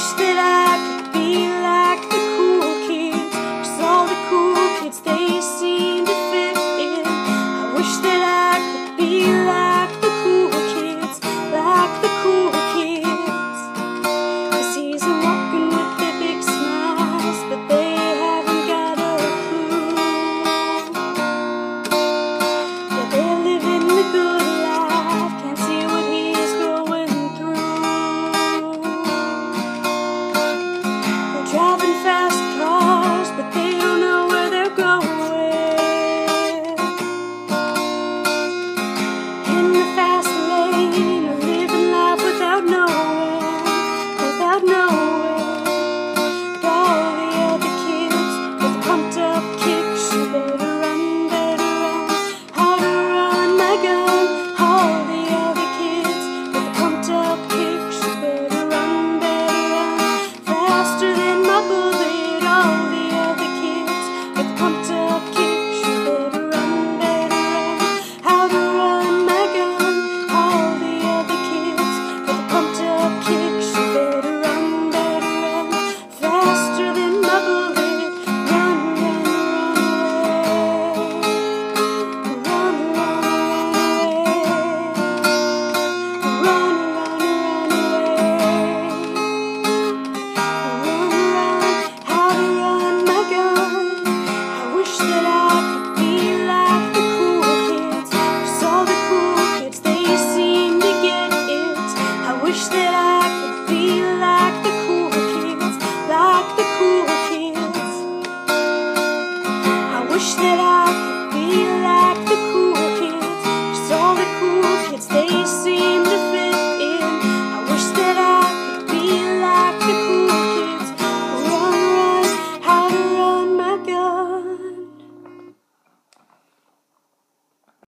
Stay.